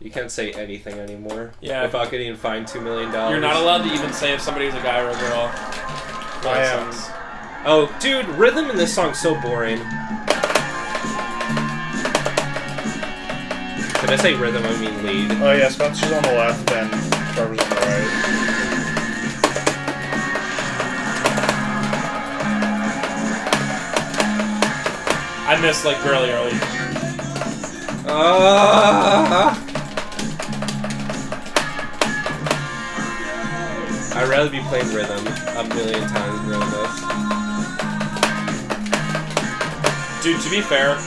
You can't say anything anymore. Yeah. Without getting fined two million dollars. You're not allowed to even say if somebody's a guy or a girl. I am. Oh, dude, rhythm in this song's so boring. Did I say rhythm? I mean lead. Oh yeah, Spencer's on the left and Trevor's on the right. I missed like really early. Ah! I'd rather be playing rhythm a million times than this. Dude, to be fair,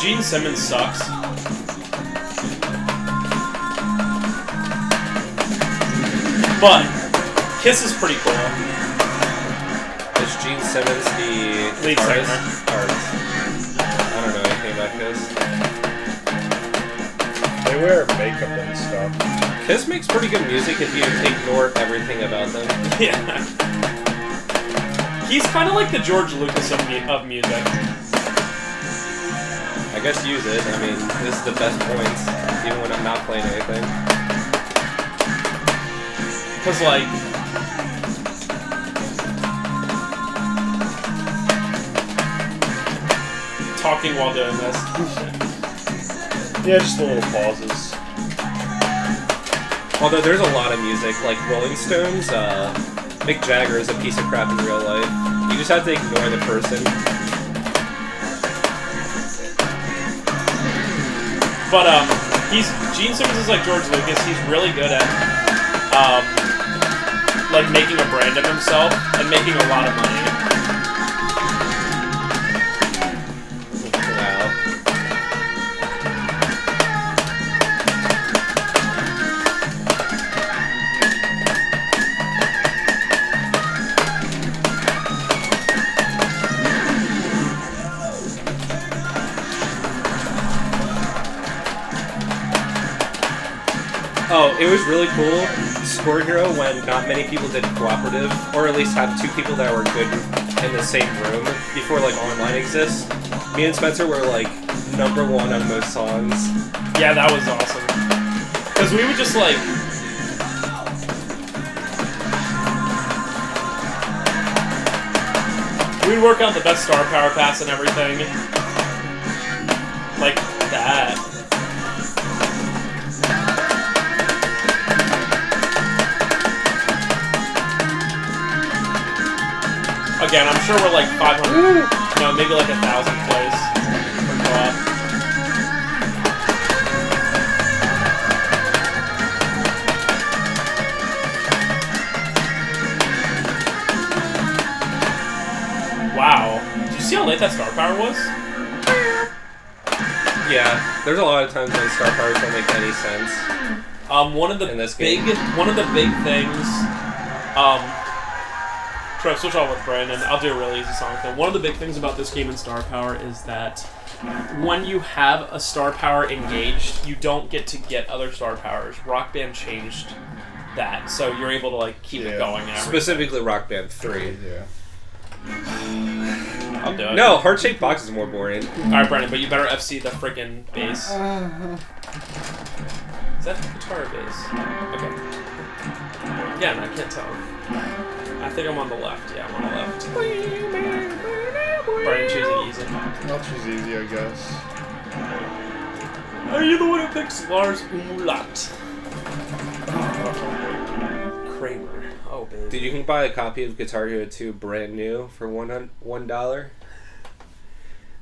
Gene Simmons sucks. But Kiss is pretty cool. Is Gene Simmons the Lead guitarist? singer. Or- I don't know anything about Kiss. They wear makeup and stuff. Kiss makes pretty good music if you ignore everything about them. Yeah. He's kind of like the George Lucas of, mu- of music. I guess use it. I mean, this is the best points, even when I'm not playing anything. Because, like, talking while doing this. Yeah, just little pauses. Although there's a lot of music, like Rolling Stones, uh, Mick Jagger is a piece of crap in real life. You just have to ignore the person. But, um, he's, Gene Simmons is like George Lucas. He's really good at, um, like making a brand of himself and making a lot of money. Really cool. Score Hero when not many people did cooperative, or at least have two people that were good in the same room before like online exists. Me and Spencer were like number one on most songs. Yeah, that was awesome. Because we would just, like, We'd work out the best star power pass and everything. Like that. Again, I'm sure we're like 500, no, maybe like a thousand plays for co-op. Wow. Did you see how late that star power was? Yeah, there's a lot of times when star powers don't make any sense. Um, one of the In this big, game. one of the big things. Um, try to switch off with Brandon. I'll do a really easy song thing. One of the big things about this game in Star Power is that when you have a star power engaged, you don't get to get other star powers. Rock Band changed that, so you're able to like keep Yeah. it going. And. Specifically, Rock Band 3. Yeah. I'll do it. No, Heart Shaped Box is more boring. All right, Brandon, but you better FC the freaking bass. Is that guitar or bass? Okay. Yeah, no, I can't tell. I think I'm on the left. Yeah, I'm on the left. Brian choosing easy. Not too easy, I guess. Are you the one who picks Lars Umlaut? Kramer. Oh, baby. Dude, you can buy a copy of Guitar Hero 2 brand new for one one dollar.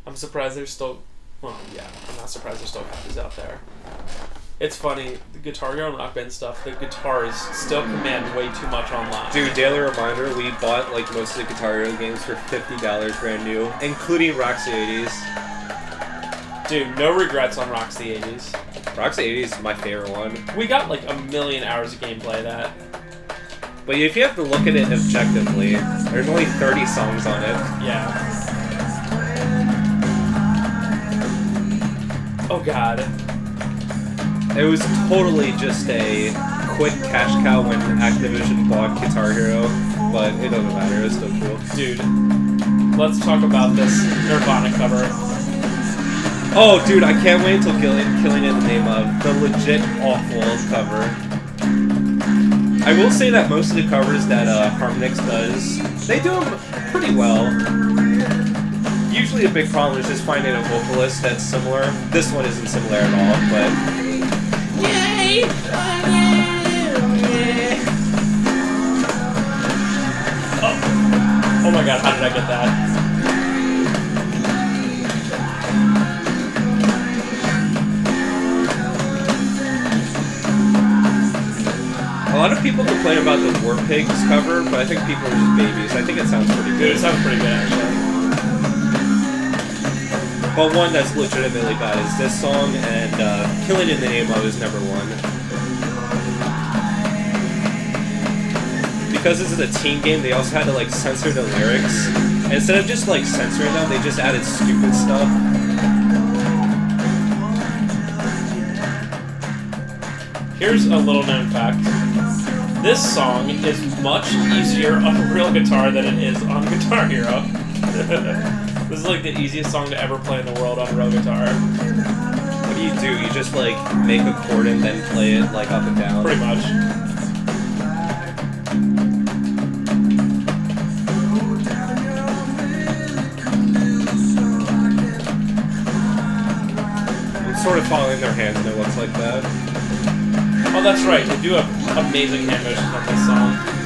I'm surprised there's still. Well, yeah, I'm not surprised there's still copies out there. It's funny, the Guitar Hero and Rock Band stuff, the guitars still command way too much online. Dude, daily reminder, we bought like most of the Guitar Hero games for fifty dollars brand new, including Rocks the 80s. Dude, no regrets on the 80s. Rocks the 80s is my favorite one. We got like a million hours of gameplay that. But if you have to look at it objectively, there's only 30 songs on it. Yeah. Oh god. It was totally just a quick cash cow when Activision bought Guitar Hero, but it doesn't matter, it's still cool. Dude. let's talk about this Nirvana cover. Oh, dude, I can't wait until killing, killing it in the name of the legit awful cover. I will say that most of the covers that uh, Harmonix does, they do them pretty well. Usually a big problem is just finding a vocalist that's similar. This one isn't similar at all, but... Yay! Oh my god, how did I get that? A lot of people complain about the War Pigs cover, but I think people are just babies. I think it sounds pretty good. it sounds pretty good actually. But one that's legitimately bad is this song, and uh, Killing in the Name of is number one. Because this is a teen game, they also had to like censor the lyrics. And instead of just like censoring them, they just added stupid stuff. Here's a little known fact. This song is much easier on real guitar than it is on Guitar Hero. this is like the easiest song to ever play in the world on real guitar. What do you do? You just like make a chord and then play it like up and down. Pretty much. I'm sort of following their hands and it looks like that. Oh, that's right. They do have amazing hand motions on this song.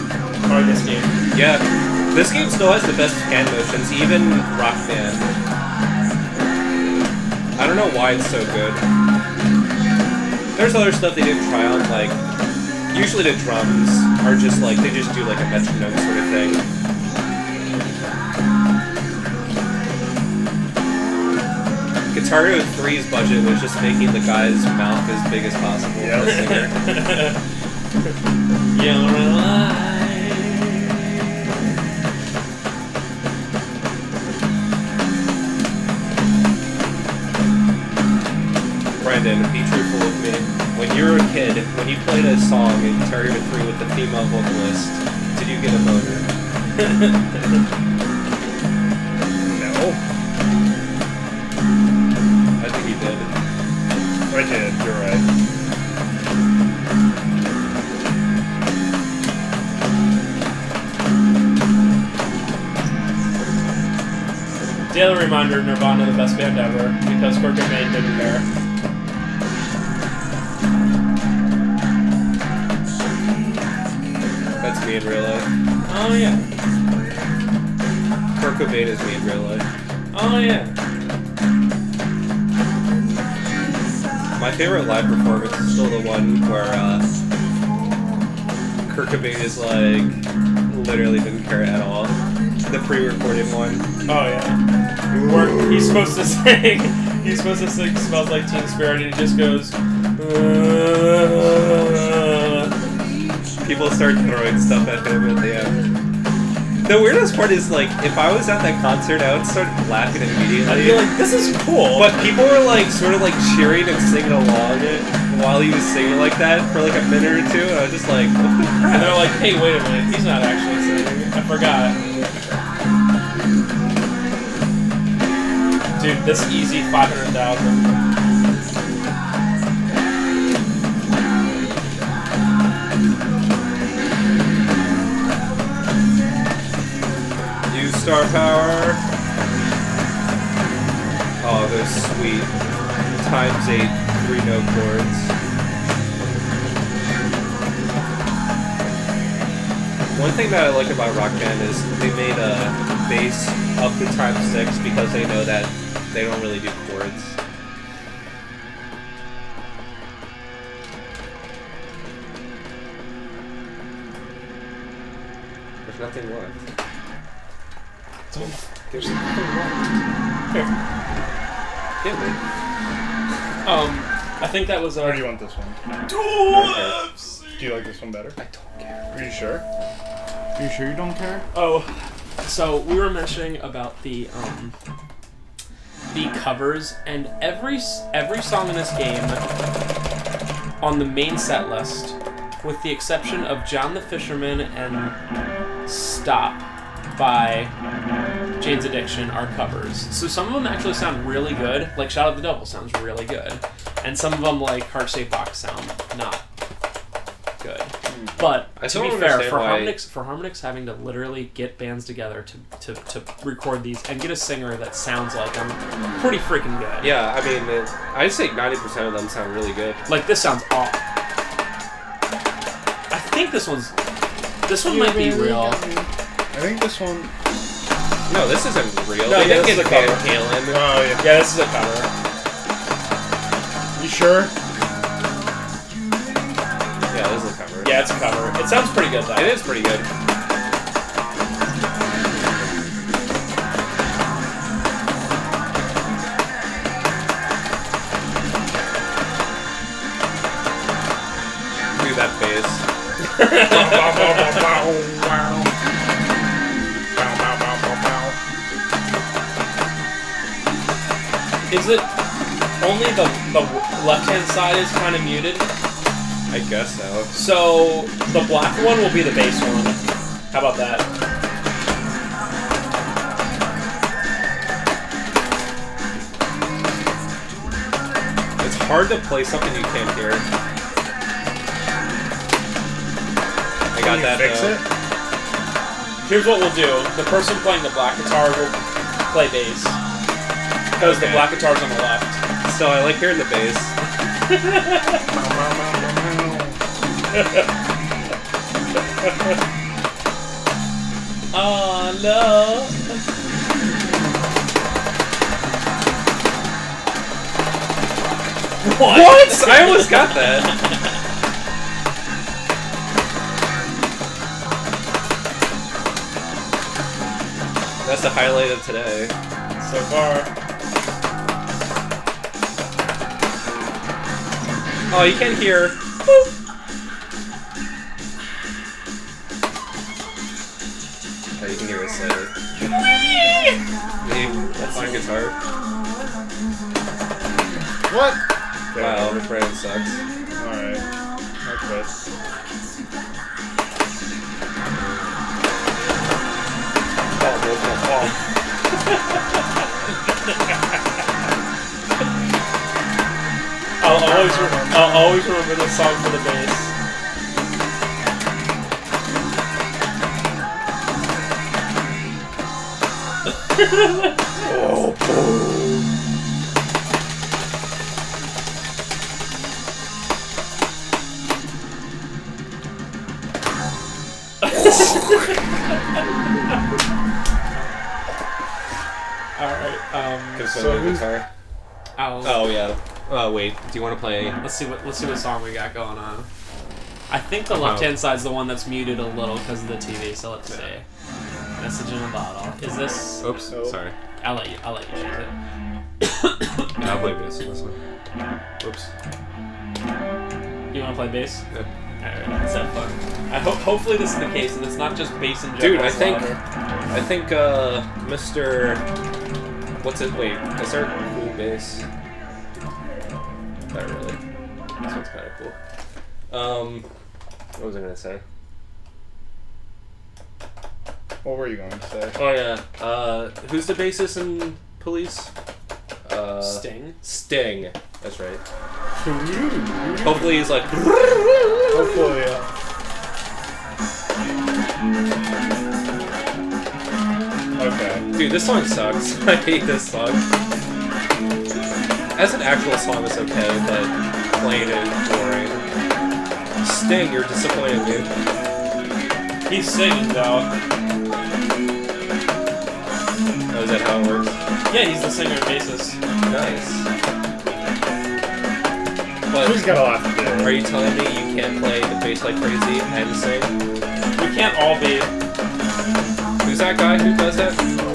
Or this game. Yeah, this game still has the best hand motions, even Rock Band. I don't know why it's so good. There's other stuff they didn't try on, like usually the drums are just like they just do like a metronome sort of thing. Guitar Hero 3's budget was just making the guy's mouth as big as possible the singer. Brandon, be truthful with me. When you were a kid, when you played a song in Guitar Hero 3 with the female vocalist, did you get a boner? No. I think you did. I did, you're right. Daily reminder: Nirvana, the best band ever, because Kurt Cobain didn't care. Me in real life. Oh yeah. Kurt Cobain is me in real life. Oh yeah. My favorite live performance is still the one where uh, Kurt Cobain is like literally didn't care at all. The pre-recorded one. Oh yeah. Where he's supposed to sing, he's supposed to sing "Smells Like Teen Spirit" and he just goes. "Uh." People start throwing stuff at him at the end. The weirdest part is like, if I was at that concert, I would start laughing immediately. I'd be like, "This is cool." But people were like sort of like cheering and singing along it while he was singing like that for like a minute or two, and I was just like, what the crap? and they're like, "Hey, wait a minute, he's not actually singing. I forgot." Dude, this easy five hundred thousand. Power. Oh, those sweet times eight three note chords. One thing that I like about Rock Band is they made a bass up to times six because they know that they don't really do chords. There's nothing left. There's nothing left. Here. Get me. Um, I think that was Or do you want this one? Dwarves. Do you like this one better? I don't care. Are you sure? Are you sure you don't care? Oh, so we were mentioning about the um the covers, and every every song in this game on the main set list, with the exception of John the Fisherman and Stop by Jane's Addiction are covers. So some of them actually sound really good. Like Shout at the Devil sounds really good, and some of them like Heart Shaped Box sound not good. But I to be fair, for why- Harmonix, for Harmonix having to literally get bands together to, to, to record these and get a singer that sounds like them, pretty freaking good. Yeah, I mean, it, I'd say 90% of them sound really good. Like this sounds off. I think this one's. This one might be real. I think this one. No, this isn't real. No, they yeah, didn't this get is a Van cover. Halen. Oh yeah. Yeah, this is a cover. You sure? Yeah, this is a cover. Yeah, it's a cover. It sounds pretty good though. It is pretty good. Only the the left hand side is kind of muted? I guess so. So the black one will be the bass one. How about that? It's hard to play something you can't hear. I got Can you that. fix though. it? Here's what we'll do. The person playing the black guitar will play bass. Because the Okay. black guitar's on the left. Still, I like hearing the bass. Oh no! What? What? I almost got that. That's the highlight of today. So far. Oh, you can hear. Oh, you can hear it slightly. Maybe that's my guitar. What? Wow, Brandon sucks. Alright. I quit. I'll always, re- I'll always remember this song for the bass. Alright, um, Confirm So the guitar. I'll, Oh yeah. Oh wait. Do you want to play? let's see what let's see what song we got going on. I think the Uh-huh. left hand side's the one that's muted a little because of the TV. So let's see. Message in a bottle. Is this? Oops. Oh. Sorry. I'll let you. I'll let you choose it. Yeah, I'll play bass on this one. Oops. You want to play bass? Yeah. Alright, let's have fun. I hope. Hopefully this is the case, and it's not just bass and general. Dude, I think louder. I think uh Mr. What's it? Wait, is there a cool bass? Not really. This one's kind of cool. Um, what was I gonna say? What were you going to say? Oh yeah. Uh, who's the bassist in Police? Uh, Sting. Sting. That's right. Hopefully he's like. Hopefully, yeah. Okay. Dude, this song sucks. I hate this song. As an actual song, it's okay, but playing it is boring. Sting, you're disappointing me. He's singing though. Oh, is that how it works? Yeah, he's the singer and bassist. Nice. He's But got a lot to do. are you telling me you can't play the bass like crazy and sing? We can't all be. Who's that guy who does that?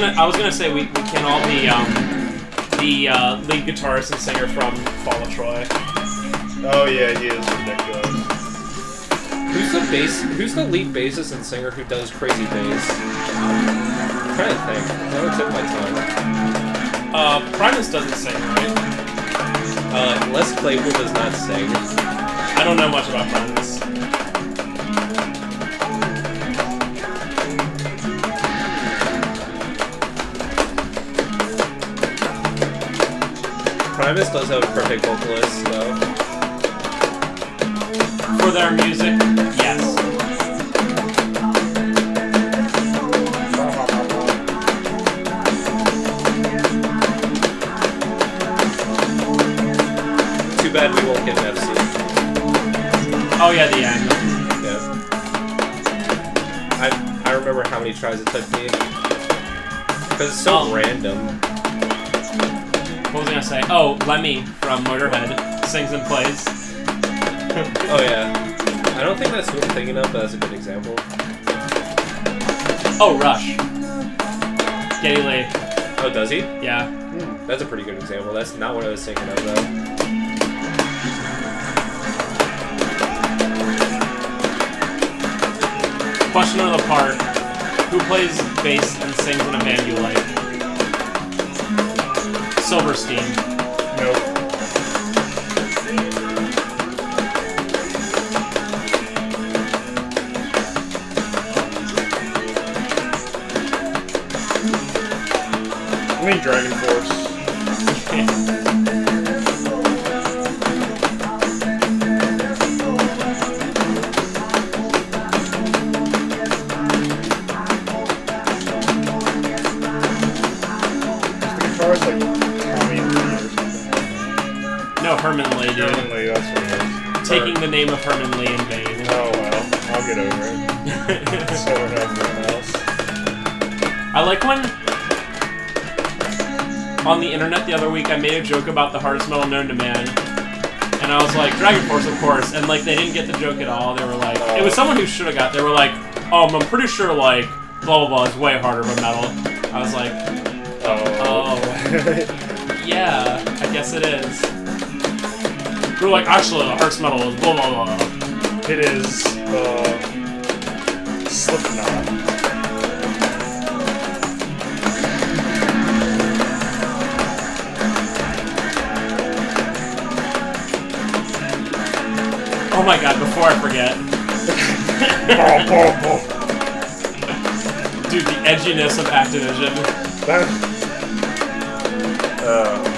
Gonna. I was gonna say we, we can all be um, the uh, lead guitarist and singer from Fall of Troy. Oh yeah, he is ridiculous. Who's the bass? Who's the lead bassist and singer who does crazy bass? trying to think. That would tip my tongue. Uh, Primus doesn't sing, right? Uh, Les Claypool does not sing. I don't know much about Primus. Primus does have a perfect vocalist, though. For their music, yes. Too bad we won't get an FC. Oh yeah, the end. Yeah. I I remember how many tries it took me. Because it's so Um, random. What was I gonna say? Oh, Lemmy from Motorhead sings and plays. Oh yeah. I don't think that's what I'm thinking of, but that's a good example. Oh, Rush. Geddy Lee. Oh, does he? Yeah. Hmm. That's a pretty good example. That's not what I was thinking of, though. Question of the part. Who plays bass and sings in a band you like? Silverstein. Nope. I mean Dragon Force. name of Herman Li in vain. Oh well, I'll get over it. So everyone else. I like when on the internet the other week I made a joke about the hardest metal known to man. And I was like, Dragon Force, of course. And like they didn't get the joke at all. They were like, it was someone who should have got. They were like, um, I'm pretty sure like blah blah blah is way harder than metal. I was like, oh, Oh. yeah, I guess it is. Were like, actually, the hardest metal is blah blah blah. it is uh, Slipknot. Oh my god! Before I forget, dude, the edginess of Activision. That, uh,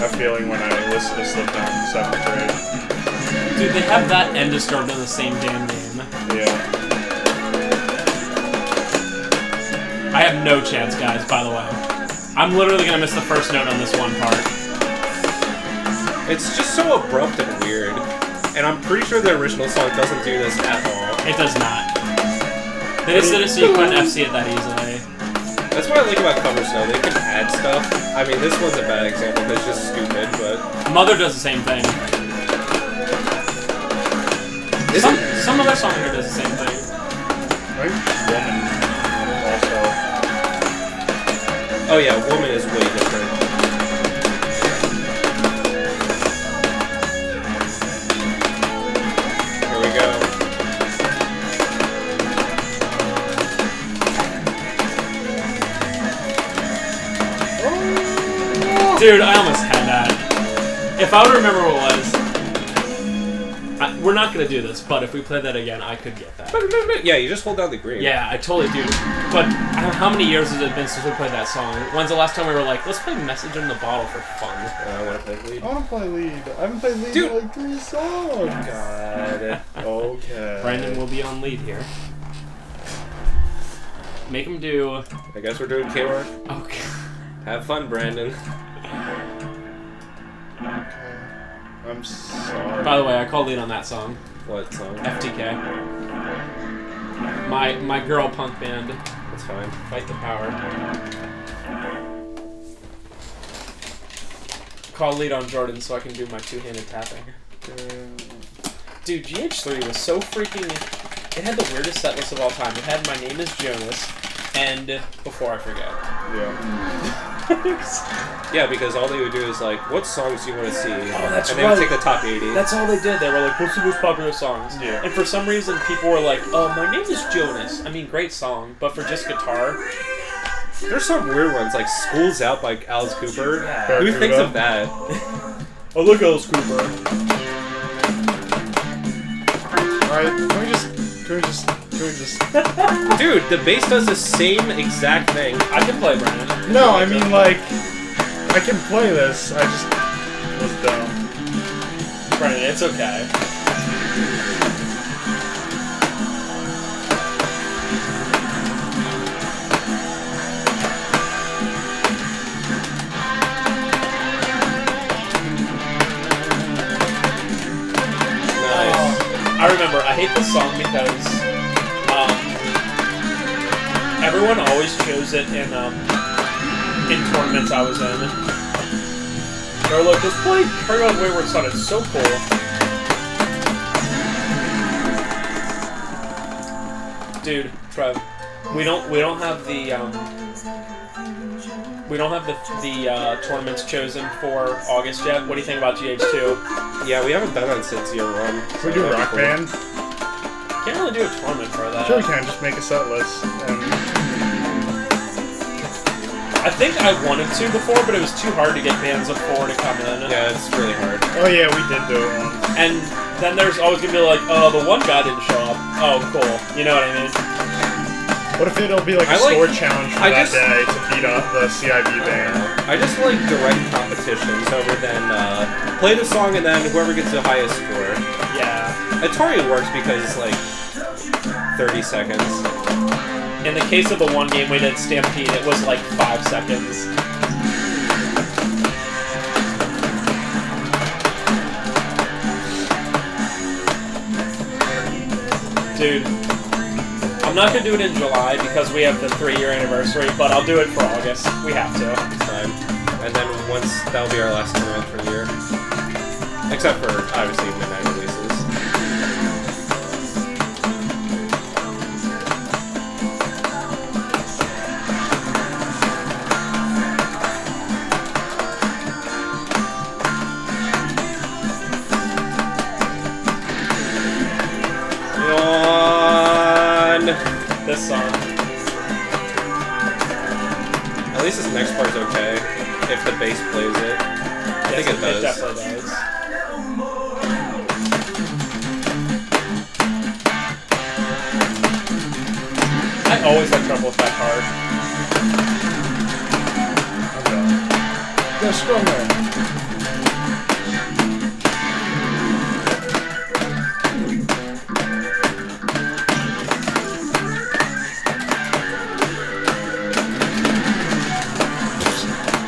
that feeling when I listened to Slipknot in seventh grade. Dude, they have that and Disturbed in the same damn name. Yeah. I have no chance, guys, by the way. I'm literally gonna miss the first note on this one part. It's just so abrupt and weird. And I'm pretty sure the original song doesn't do this at all. It does not. They just did it so you couldn't FC it that easily. That's what I like about covers, though. They can add stuff. I mean, this one's a bad example because it's just stupid, but... Mother does the same thing. Is Some, it? some other song here does the same thing. Right? Woman also. Oh yeah, Woman is way different. Dude, I almost had that. If I would remember what it was. I, we're not gonna do this, but if we play that again, I could get that. Yeah, you just hold down the green. Yeah, I totally do. But I don't know, how many years has it been since we played that song? When's the last time we were like, let's play Message in the Bottle for fun? Uh, I want to play lead. I want to play lead. I haven't played lead Dude. in like three songs. God. Okay. Brandon will be on lead here. Make him do. I guess we're doing K-Rock. Okay. Have fun, Brandon. Okay. I'm sorry. By the way, I called lead on that song. What song? FTK. My my girl punk band. That's fine. Fight the power. Call lead on Jordan so I can do my two-handed tapping. Dude, GH3 was so freaking. It had the weirdest set list of all time. It had My Name is Jonas and Before I Forget. Yeah. Yeah, because all they would do is like, what songs do you want to see? Oh, that's and they right. would take the top 80. That's all they did. They were like, what's the most popular songs? Yeah. And for some reason, people were like, oh, My Name is Jonas. I mean, great song, but for just guitar, There's some weird ones like "School's Out" by Alice Cooper. Yeah. Who thinks of that? Oh, look, Alice Cooper. Alright, can we just. Can we just. Can we just. Dude, the bass does the same exact thing. I can play Brandon. No, I mean, like. I can play this. I just. was dumb. Brandon, it's okay. Nice. I remember. I hate this song because everyone always chose it in um, in tournaments I was in. They're like, "Just play Carry On Wayward Son." It's so cool. Dude, Trev, we don't we don't have the um, we don't have the the uh, tournaments chosen for August yet. What do you think about GH2? Yeah, we haven't done that since year one. Can we do Rock Band? Can't really do a tournament for that. Sure, we can. Just make a set list. And I think I wanted to before, but it was too hard to get bands of four to come in. Yeah, it's really hard. oh yeah, we did do it once. And then there's always gonna be like, oh, the one guy didn't show up. Oh, cool. You know what I mean? What if it'll be like a I like- score challenge for I that just- day to beat up the CIB band? I just like direct competitions over than uh, play the song and then whoever gets the highest score. Yeah. Atari works because it's like 30 seconds. In the case of the one game we did, Stampede, it was like five seconds. Dude, I'm not gonna do it in July because we have the three-year anniversary, but I'll do it for August. We have to. And then once that'll be our last tournament for the year. Except for obviously midnight think it does. It definitely does. I always have trouble with that part. I'm. Go stronger.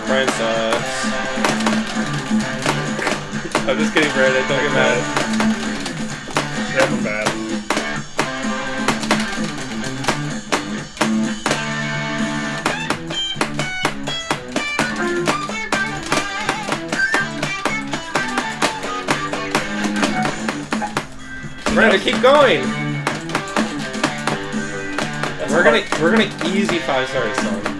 Brian sucks. Uh, I'm just kidding, Brandon. Don't get mad. I'm bad. Brandon, keep going. That's We're hard. gonna we're gonna easy five star song.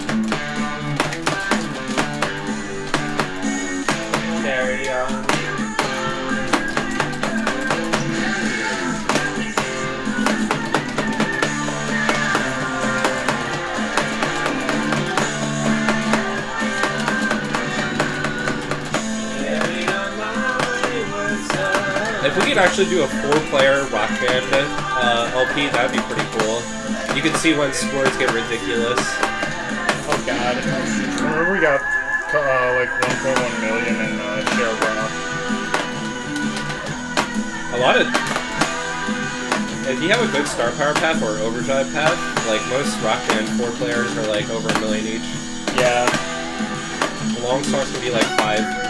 We could actually do a four-player rock band uh, LP, that'd be pretty cool. You can see when scores get ridiculous. Oh god. Remember we got uh, like 1.1 million in uh, rock. A lot of. If you have a good star power path or overdrive path, like most rock band four players are like over a million each. Yeah. Long songs can be like five.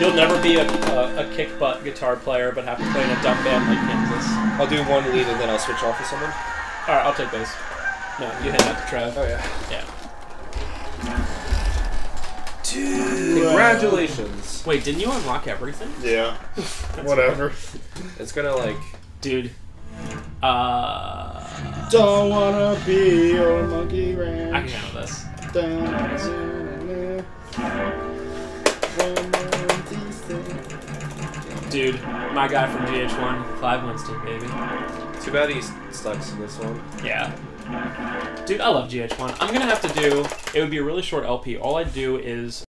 You'll never be a, a, a kick butt guitar player, but have to play in a dumb band like Kansas. I'll do one lead and then I'll switch off with someone. All right, I'll take bass. No, you hand that to Trev. Oh yeah. Yeah. Congratulations. Wait, didn't you unlock everything, Yeah. Whatever. It's gonna like. dude? Uh, Don't wanna be your monkey I can handle this. Dude, my guy from GH1, Clive Winston, baby. Too bad he sucks in this one. Yeah. Dude, I love GH1. I'm gonna have to do. It would be a really short LP. All I'd do is